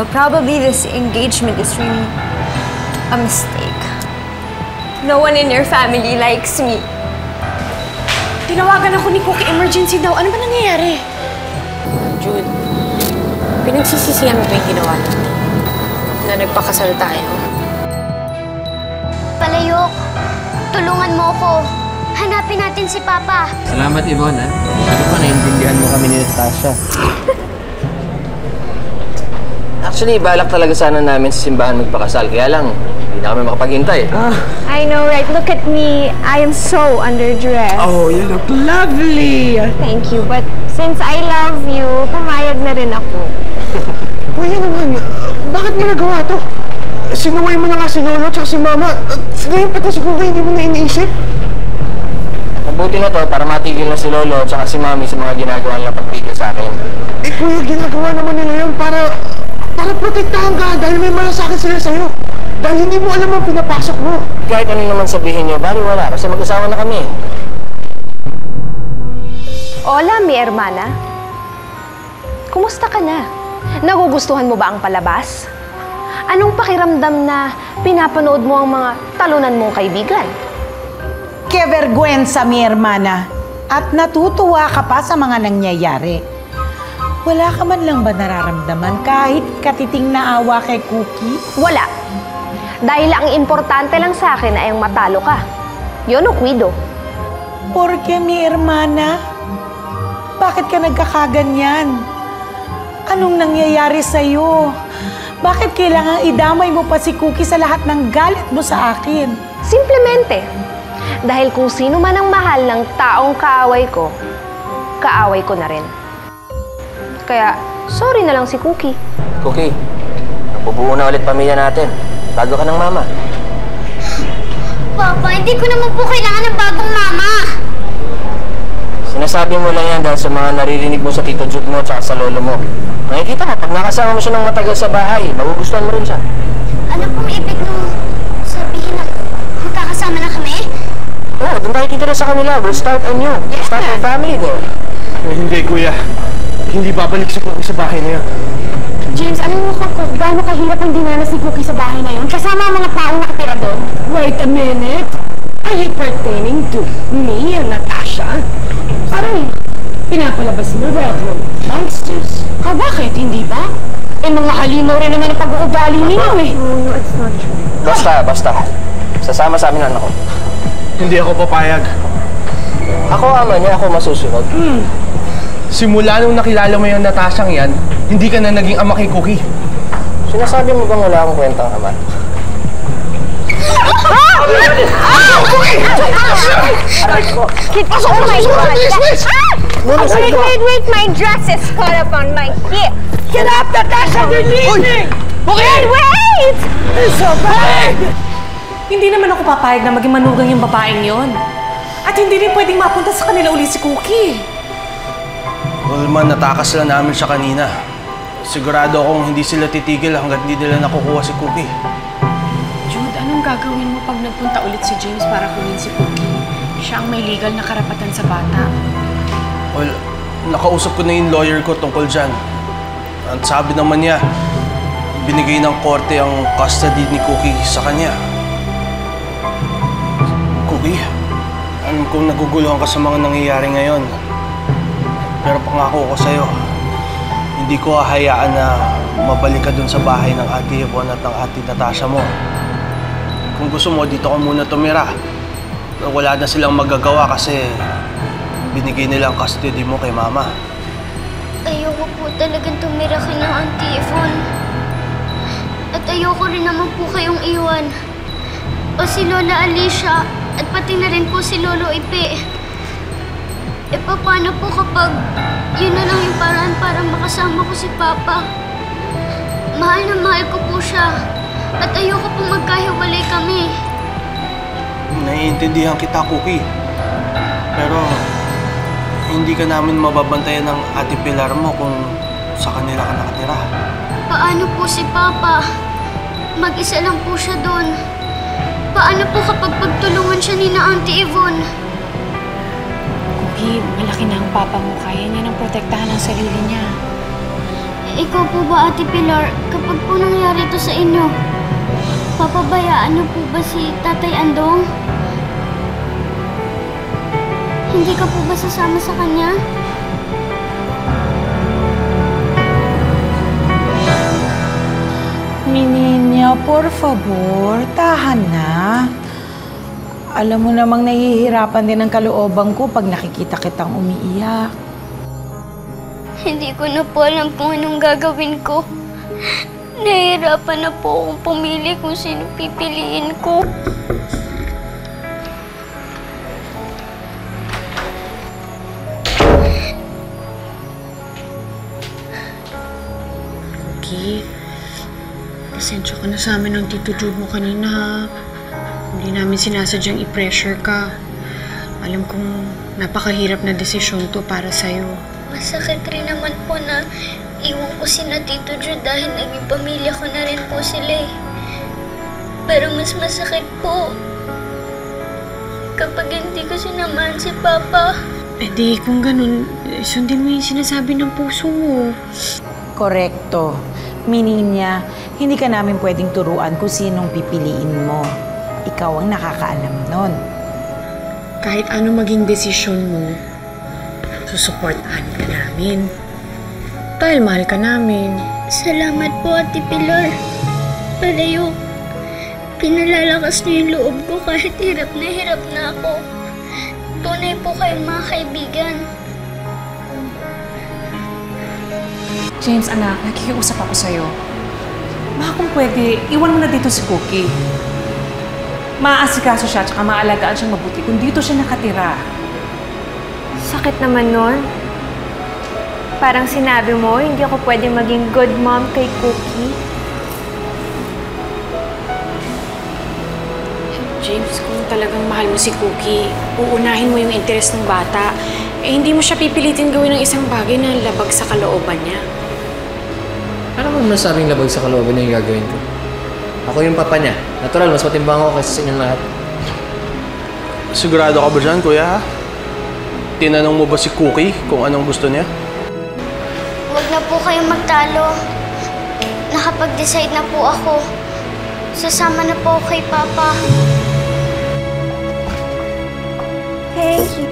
Well, probably this engagement is really a mistake. No one in your family likes me. Tinawagan ako ni Cookie emergency daw. Ano ba nangyayari? Jude, pinagsisisihan mo ba yung ginawa natin? Na nagpakasal tayo? Palayok, tulungan mo ako. Hanapin natin si Papa. Salamat, Yvonne, ha? Ano pa, naiintindihan mo kami ni Natasha. Actually, balak talaga sana namin sa simbahan magpakasal. Kaya lang, hindi na kami makapaghintay. I know, right? Look at me. I am so underdressed. Oh, you look lovely. Thank you. But since I love you, pumayag na rin ako. Kuya naman, bakit mo nagawa to? Sinuway mo na nga si Lolo at si Mama. Ngayon pati siguro hindi mo na iniisip. Mabuti na to para matigil na si Lolo at si Mami sa mga ginagawa nilang pagpigil sa akin. Eh kuya, ginagawa naman nila yun para... para protektahan ka dahil may malasakit sila sa'yo. Dahil hindi mo alam ang pinapasok mo. Kahit ano naman sabihin niyo, bali wala kasi mag-asawa na kami. Hola, mi hermana. Kumusta ka na? Nagugustuhan mo ba ang palabas? Anong pakiramdam na pinapanood mo ang mga talunan mong kaibigan? Que vergüenza, mi hermana. At natutuwa ka pa sa mga nangyayari. Wala ka man lang ba nararamdaman kahit katiting na awa kay Cookie? Wala. Dahil ang importante lang sa akin ay ang matalo ka. Yo no cuido. Porque mi hermana, bakit ka nagkakaganyan? Anong nangyayari sa'yo? Bakit kailangan idamay mo pa si Cookie sa lahat ng galit mo sa akin? Simplemente, dahil kung sino man ang mahal ng taong kaaway ko, kaaway ko na rin. Kaya, sorry na lang si Cookie. Cookie, bubuo na ulit pamilya natin. Bago ka ng mama. Papa, hindi ko naman po kailangan ng bagong mama. Sinasabi mo lang yan dahil sa mga naririnig mo sa tito Jude mo at sa lolo mo. Nakikita mo, pag nakasama mo siya ng matagal sa bahay, magugustuhan mo rin siya. Ano pong ibig nung sabihin na magkakasama na kami? Oo, oh, doon tayo titira sa kanila. We'll start anew. Start a family there. Eh, hindi kuya. Hindi babalik si Cookie sa bahay na yan. James, alam mo kung kung gaano kahirap ang dinanas ni Cookie sa bahay na yun? Kasama ang mga taong nakatira doon. Wait a minute. Are you pertaining to me and Natasha? Parang pinapalabas mo railroad monsters. Ha, bakit? Hindi ba? Eh, mga halimaw rin naman ang pag-uugali ninyo eh. Basta, basta. Sasama sa amin ang anak ko. Hindi ako papayag. Ako ama niya, ako masusunod. Simula nung nakilala mo yung Natashang yan, hindi ka na naging ama kay Cookie. Sinasabi mo bang wala akong kwentang ama? Oh my God! Ah! Wait, wait, wait! My dress is caught up on my hip. Get up, Natasha! You're leaving! Wait, wait! It's so bad! Hindi naman ako papayag na maging manugang yung babaeng yon. At hindi rin pwedeng mapunta sa kanila uli si Cookie. Well, man, natakas lang namin siya kanina. Sigurado akong hindi sila titigil hanggat hindi nila nakukuha si Cookie. Jude, anong gagawin mo pag nagpunta ulit si James para kunin si Cookie? Siya ang may legal na karapatan sa bata. Well, nakausap ko na yung lawyer ko tungkol dyan. At sabi naman niya, binigay ng korte ang custody ni Cookie sa kanya. Cookie, alam kong naguguluhan ka sa mga nangyayari ngayon. Pero pangako ko sa'yo, hindi ko hahayaan na mabalik ka dun sa bahay ng Ate Yvonne at ng Ate Natasha mo. Kung gusto mo, dito ka muna tumira. Wala na silang magagawa kasi binigay nila ang custody mo kay Mama. Ayoko po talagang tumira kay ng Auntie Yvonne. At ayoko rin naman po kayong iwan. O si Lola Alicia at pati na rin po si Lolo Ipe. E paano po kapag yun na lang yung paraan para makasama ko si Papa? Mahal na mahal ko po siya. At ayoko po magkahiwalay kami. Naiintindihan kita, Cookie. Pero hindi ka namin mababantayan ng Ate Pilar mo kung sa kanila ka nakatira. Paano po si Papa? Mag-isa lang po siya doon. Paano po kapag pagtulungan siya ni na Auntie Yvonne? Cookie, malaki na ang papa mo. Kaya niya nang protektahan ang sarili niya. Ikaw po ba, Ate Pilar, kapag po nangyari ito sa inyo, papabayaan niyo po ba si Tatay Andong? Hindi ka po ba sasama sa kanya? Mininya, por favor, tahan na. Alam mo namang nahihirapan din ang kalooban ko pag nakikita kitang umiiyak. Hindi ko na po alam kung anong gagawin ko. Nahihirapan na po akong pumili kung sino pipiliin ko. Pasensya ka na sa amin ng Tito Jude mo kanina. Hindi namin sinasadyang i-pressure ka. Alam kong napakahirap na desisyon to para sa'yo. Masakit rin naman po na iwan ko si na Tito Jude dahil naging pamilya ko na rin po sila eh. Pero mas masakit po kapag hindi ko sinamahan si Papa. Eh di, kung ganun, eh, sundin mo yung sinasabi ng puso mo. Korekto. Mininya, hindi ka namin pwedeng turuan kung sinong pipiliin mo. Ikaw ang nakakaalam nun. Kahit ano maging desisyon mo, susuportahan ka namin. Dahil mahal ka namin. Salamat po, Ate Pilar. Palayo, pinalalakas niyo yung loob ko kahit hirap na hirap na ako. Tunay po kayong mga kaibigan. James, anak, nakikiusap ako sa'yo. Baka kung pwede, iwan mo na dito si Cookie. Maaasikaso siya at maalagaan siyang mabuti kung dito siya nakatira. Sakit naman nun. Parang sinabi mo, hindi ako pwede maging good mom kay Cookie. James, kung talagang mahal mo si Cookie, uunahin mo yung interes ng bata. Eh, hindi mo siya pipilitin gawin ng isang bagay na labag sa kalooban niya. Ano mo masabing labag sa kalooban niya yung gagawin ko? Ako yung papa niya. Natural, mas matimbang ako kaysa sa inyong lahat. Sigurado ka ba dyan, kuya? Tinanong mo ba si Cookie kung anong gusto niya? Huwag na po kayong magtalo. Nakapag-decide na po ako. Sasama na po ako kay Papa. Thank you.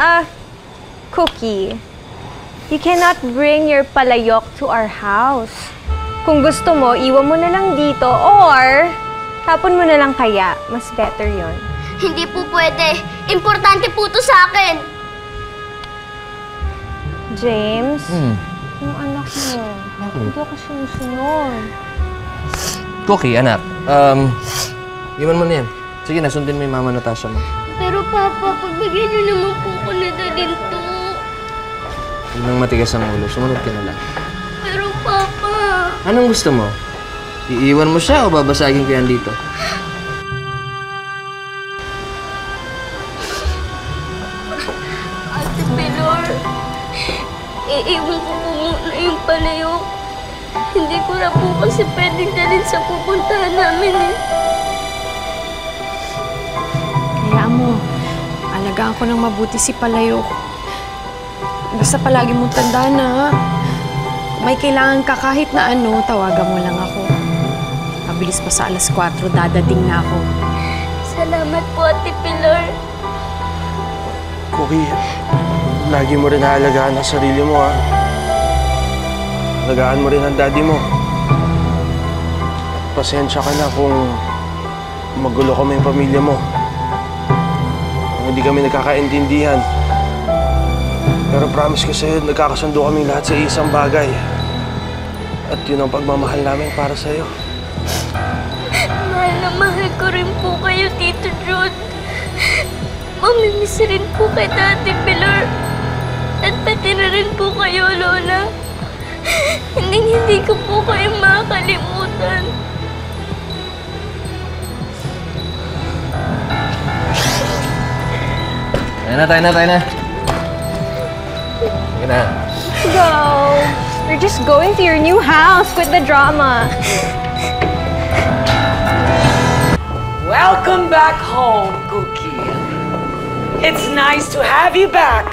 Ah, Cookie. You cannot bring your palayok to our house. Kung gusto mo, iwan mo na lang dito or tapon mo na lang kaya. Mas better yon. Hindi po pwede. Importante po to sa akin. James, Hmm. yung anak mo. Hindi ako sinusunod. Cookie, anak. Um, iwan mo na yan. Sige, nasundin mo yung mama Natasha mo. Pero Papa, pagbigyan niyo naman po ko na to. Huwag nang matigas ang ulo. Sumunod ka na lang. Pero Papa, Anong gusto mo? Iiwan mo siya o babasagin ko yan dito? Ate Pilor, iiwan ko po muna yung palayok. Hindi ko na po kasi pwedeng dalhin sa pupuntahan namin eh. Hayaan mo, alagaan ko ng mabuti si Palayok. Basta palagi mong tandaan na, may kailangan ka kahit na ano, tawagan mo lang ako. Mabilis pa sa alas 4, dadating na ako. Salamat po, Ate Pilor. Cookie, lagi mo rin naalagaan ang sarili mo, ha? Alagaan mo rin ang daddy mo. Pasensya ka na kung magulo kami yung pamilya mo. Kung hindi kami nagkakaintindihan. Pero promise ko sa'yo, nagkakasundo kami lahat sa isang bagay. At yun ang pagmamahal namin para sa'yo. Mahal na mahal ko rin po kayo, Tito Jude. Mamimiss rin po kay Ate Pilor. At pati na rin po kayo, Lola. Hindi hindi ko po kayo makakalimutan. Tayo na, tayo na, tayo na. Sige na. Go! You're just going to your new house. Quit the drama. Welcome back home, Cookie. It's nice to have you back.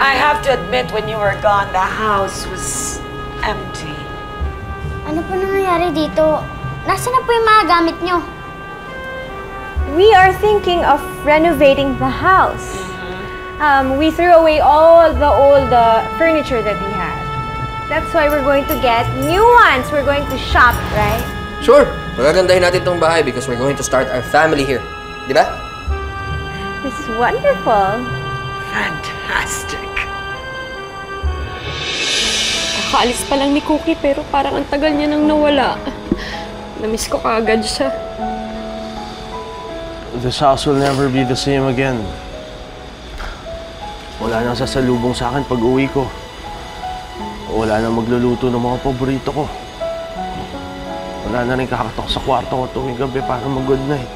I have to admit, when you were gone, the house was empty. Ano po nangyayari dito? Nasaan na po yung mga gamit nyo? We are thinking of renovating the house. Um, we threw away all the old uh, furniture that we had. That's why we're going to get new ones. We're going to shop, right? Sure! Magagandahin natin tong bahay because we're going to start our family here. Di ba? It's wonderful. Fantastic. Kakaalis pa lang ni Cookie pero parang ang tagal niya nang nawala. Namiss ko kaagad siya. This house will never be the same again. Wala nang sasalubong sa akin pag uwi ko. Wala nang magluluto ng mga paborito ko. Wala na rin kakatok sa kwarto ko tuwing gabi para mag-good night.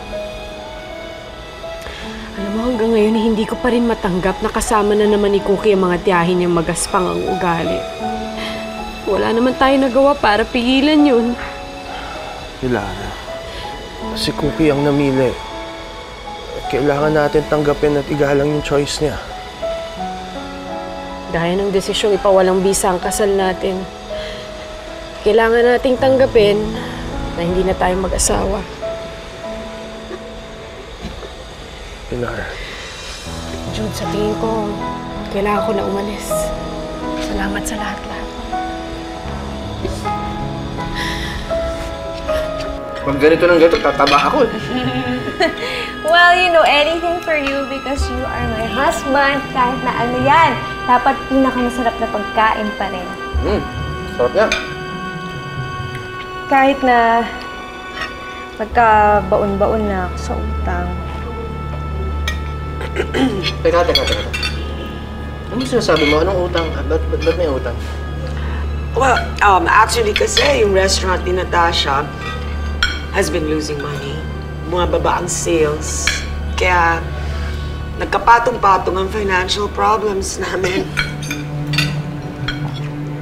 Alam mo, hanggang ngayon hindi ko pa rin matanggap na kasama na naman ni Cookie ang mga tiyahin niyang magaspang ang ugali. Wala naman tayo nagawa para pigilan yun. Ilara, si Cookie ang namili. Kailangan natin tanggapin at igalang yung choice niya. Gaya ng desisyong ipawalang bisa ang kasal natin. Kailangan nating tanggapin na hindi na tayo mag-asawa. Pilar, Jude, sa tingin ko, kailangan ko na umalis. Salamat sa lahat-lahat. Pag ganito ng ganito, tataba ako eh. Well, you know, anything for you because you are my husband. Kahit na ano yan, dapat pinakamasarap na pagkain pa rin. Hmm, sarap yan. Kahit na magkabaon-baon na ako sa utang. Teka, teka, teka. Ano sinasabi mo? Anong utang? Ba't, ba't, ba't may utang? Well, um, actually kasi yung restaurant ni Natasha has been losing money. Bumababa ang sales. Kaya nagkapatong-patong ang financial problems namin.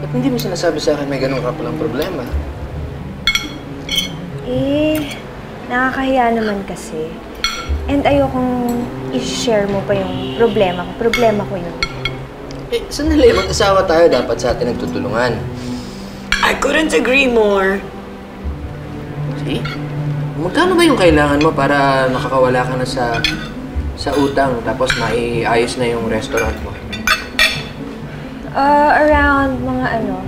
Ba't hindi mo sinasabi sa akin may ganun ka palang problema? Eh, nakakahiya naman kasi. And ayokong i-share mo pa yung problema ko. Problema ko yun. Eh, sandali. Mag-asawa tayo. Dapat sa atin nagtutulungan. I couldn't agree more. See? Magkano ba yung kailangan mo para makakawala ka na sa sa utang tapos maiayos na yung restaurant mo? Uh, around mga ano,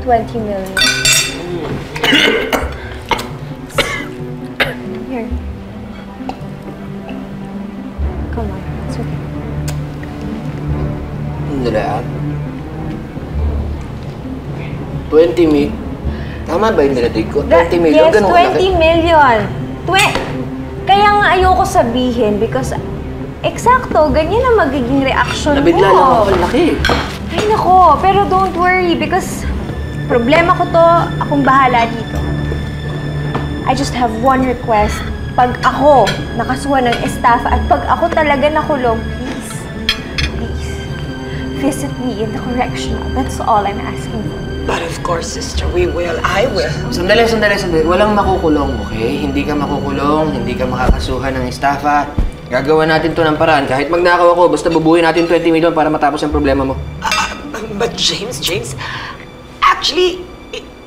20 million. Here. Come on, it's okay. Hindi ah. 20 mil. Tama ba yung nilatig ko? 20 That- million? Yes, Ganun 20 kalaki? million. Twe- Kaya nga ayoko sabihin because eksakto, ganyan ang magiging reaction Nabigla mo. lang ako. Ang laki. Ay nako, pero don't worry because problema ko to, akong bahala dito. I just have one request. Pag ako nakasuhan ng estafa at pag ako talaga nakulong, please, please, visit me in the correctional. That's all I'm asking for. But of course, sister, we will. I will. Sandali, sandali, sandali. Walang makukulong, okay? Hindi ka makukulong, hindi ka makakasuhan ng estafa. Gagawa natin to ng paraan. Kahit magnakaw ako, basta bubuhin natin 20 million para matapos ang problema mo. Ah, but James, James, actually,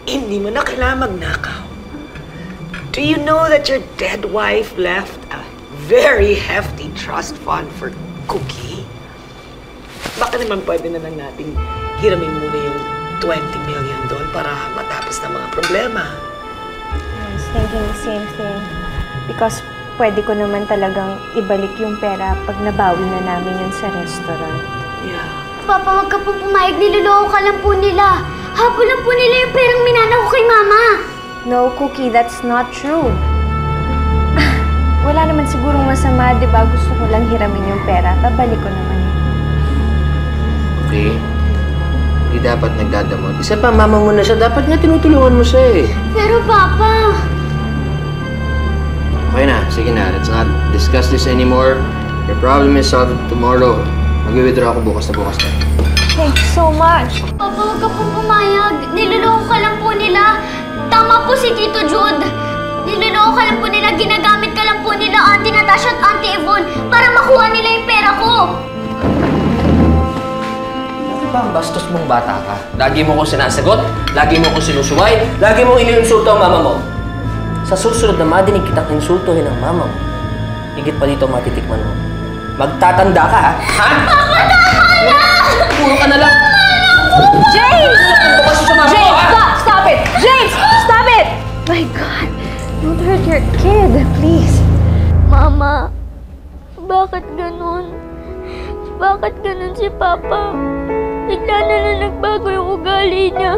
hindi mo na kailangan magnakaw. Do you know that your dead wife left a very hefty trust fund for Cookie? Baka naman pwede na lang nating hiramin muna yung 20 million doon para matapos na mga problema. I was thinking the same thing. Because pwede ko naman talagang ibalik yung pera pag nabawi na namin yun sa restaurant. Yeah. Papa, wag ka po pumayag. Niloloko ka lang po nila. Habol lang po nila yung perang minana ko kay Mama. No, Cookie, that's not true. Wala naman sigurong masama, di ba? Gusto ko lang hiramin yung pera. Babalik ko naman. Okay? Hindi dapat nagdadamot. Isa pa, mama mo na siya. Dapat nga tinutulungan mo siya eh. Pero Papa, Okay na, sige na. Let's not discuss this anymore. Your problem is solved tomorrow. Mag-withdraw ako bukas na bukas na. Thank you so much. Papa, wag ka po pumayag. Niloloko ka lang po nila. Tama po si Tito Jude. Niloloko ka lang po nila, ginagamit ka lang po nila Auntie Natasha at Auntie Yvonne para makuha nila yung pera ko. Ano ba ang bastos mong bata ka? Lagi mo kong sinasagot, lagi mo kong sinusuway, lagi mong iniinsulto ang mama mo. Sa susunod na madinig kitang insultuhin ang mama mo, higit pa dito matitikman mo. Magtatanda ka, ha? Ha? Tama na! Puro ka na lang. James! Mo, James! Stop it! James, stop it! My God, don't hurt your kid, please. Mama, bakit ganun? Bakit ganun si Papa? Bigla na nagbago yung ugali niya.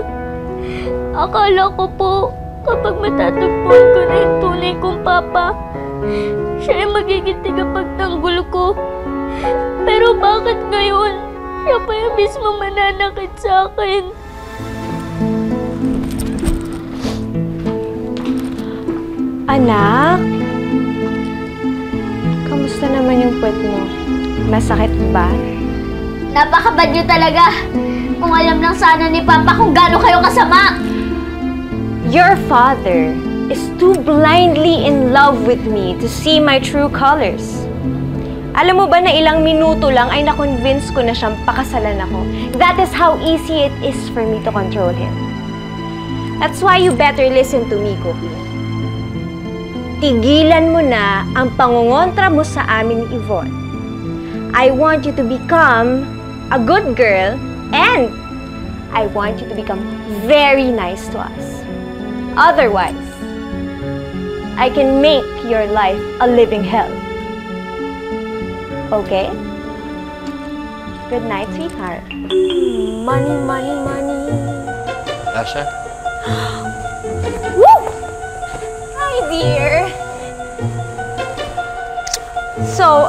Akala ko po, kapag matatagpuan ko na yung tunay kong Papa, siya yung magiging tagapagtanggol ko. Pero bakit ngayon, siya pa yung mismo mananakit sa akin? Anak? Kamusta naman yung puwet mo? Masakit ba? Napakabad niyo talaga. Kung alam lang sana ni Papa kung gaano kayo kasama. Your father is too blindly in love with me to see my true colors. Alam mo ba na ilang minuto lang ay na-convince ko na siyang pakasalan ako. That is how easy it is for me to control him. That's why you better listen to me, Cookie. Tigilan mo na ang pangungontra mo sa amin ni Yvonne. I want you to become a good girl and I want you to become very nice to us. Otherwise, I can make your life a living hell. Okay? Good night, sweetheart. Money, money, money. Tasha? Woo! Hi, dear. So,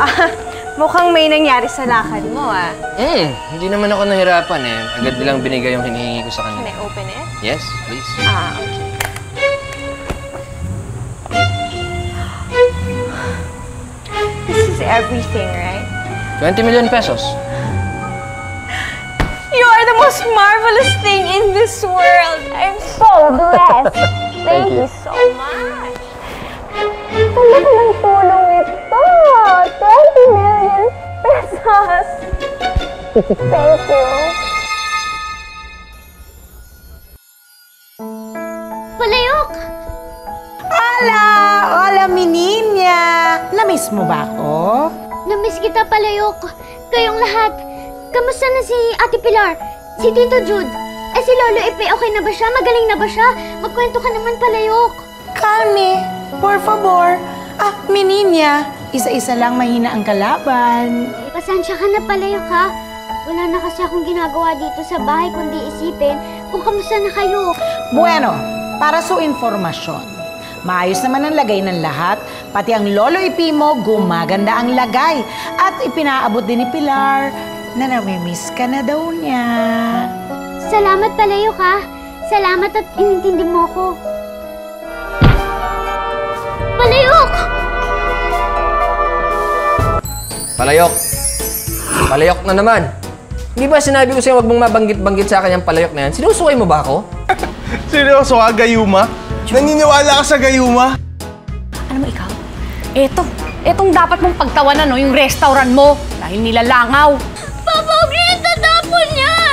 ah, mukhang may nangyari sa lakad mo, ah. Hmm, hindi naman ako nahirapan eh. Agad nilang binigay yung hinihingi ko sa Can kanya. I open it? Yes, please. Ah, okay. This is everything, right? 20 million pesos. You are the most marvelous thing in this world. I'm so blessed. Thank you so much. Thank you. Palayok! Ala! Hola, meninya! Namiss mo ba ako? Namiss kita, Palayok. Kayong lahat. Kamusta na si Ate Pilar? Si Tito Jude? Eh si Lolo Epe, okay na ba siya? Magaling na ba siya? Magkwento ka naman, Palayok. Calme, por favor. Ah, meninya, isa-isa lang mahina ang kalaban. Pasensya ka na, Palayok, ha? Wala na kasi akong ginagawa dito sa bahay kundi isipin kung kamusta na kayo. Bueno, para sa informasyon, maayos naman ang lagay ng lahat, pati ang lolo ipi mo, gumaganda ang lagay. At ipinaabot din ni Pilar na namimiss ka na daw niya. Salamat, Palayok, ha? Salamat at inintindi mo ko. Palayok! Palayok! Palayok na naman! Hindi ba sinabi ko sa'yo huwag mong mabanggit-banggit sa akin yung palayok na yan? Sinusuway mo ba ako? Seryoso ka, Gayuma? Naniniwala ka sa Gayuma? Ano mo ikaw? Eto, etong dapat mong pagtawanan, no, yung restaurant mo. Dahil nilalangaw. Papa, niyo itatapon yan!